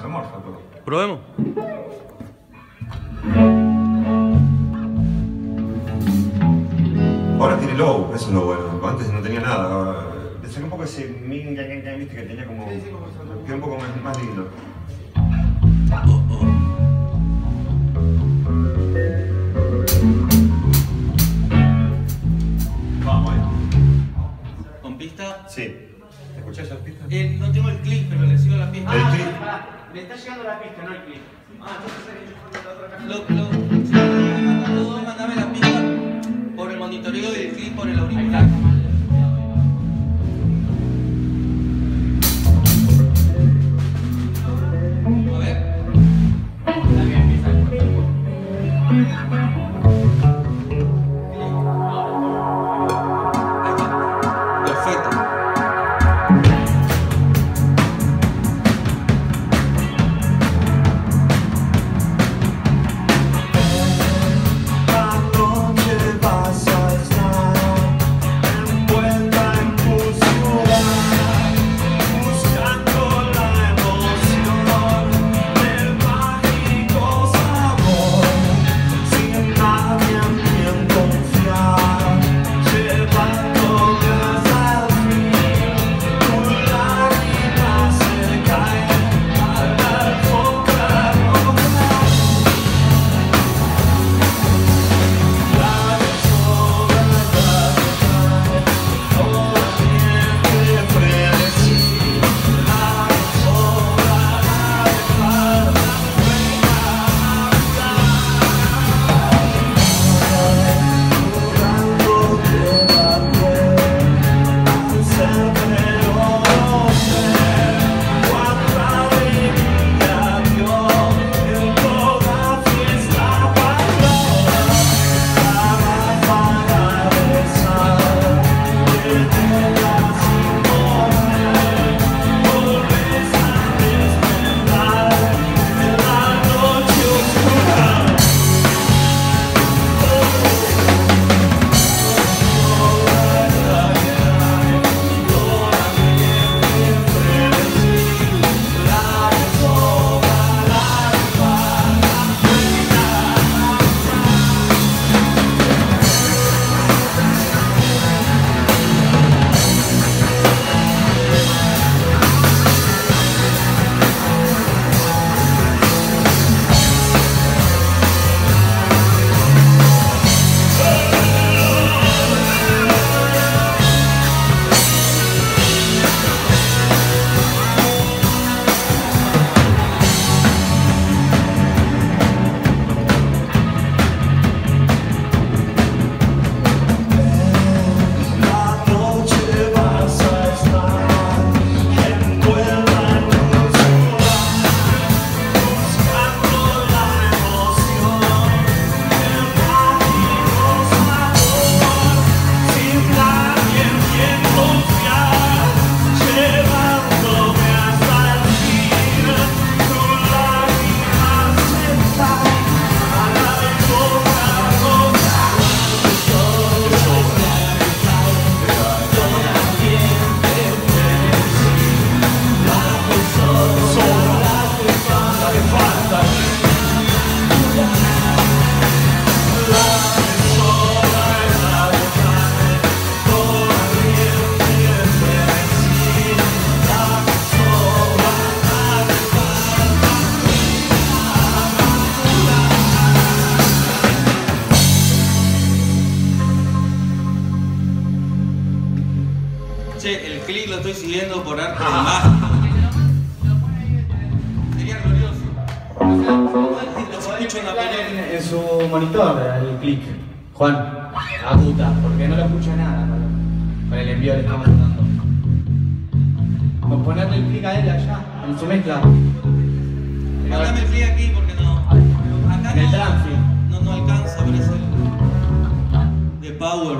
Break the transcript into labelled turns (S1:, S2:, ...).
S1: xenomorfo todo.
S2: Probemos.
S1: Ahora tiene low, eso es lo bueno. Antes no tenía nada. ahora- Le saqué un poco ese min, gang, gang, gang, viste que tenía como. Queda un poco más, más lindo. Vamos ahí.
S2: ¿Con pista?
S1: Sí. ¿Escuchás ya la pista?
S2: Eh, no tengo el clip, pero le sigo la pista.
S1: El
S2: Ah,
S1: clip.
S3: Le está llegando la pista, no el clip.
S2: Lo, lo, si me lo mandan todo, mandame la pista por el monitoreo y el clip por el auricular. Che, el clip lo estoy siguiendo por arte de magia. Sería glorioso. Se escucha una pelea.
S3: En su monitor, el clic. Juan, a puta, porque no lo escucha nada con, el envío que estamos dando. Con ponerle el clic a él allá, en su mezcla.
S2: Mandame el clip aquí porque no. Acá
S3: En el
S2: no, no, no alcanza, pero es el. De Power.